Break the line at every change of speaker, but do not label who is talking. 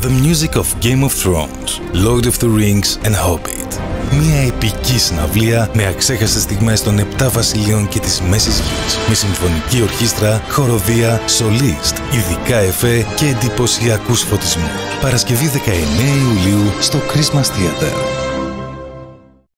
The music of Game of Thrones, Lord of the Rings and Hobbit. Μια επική συναυλία με αξέχαστες στιγμές των 7 βασιλείων και της μέσης Γης, με συμφωνική ορχήστρα, χοροδία, σολίστ, ειδικά εφέ και εντυπωσιακούς φωτισμούς. Παρασκευή 19 Ιουλίου στο Christmas Theater.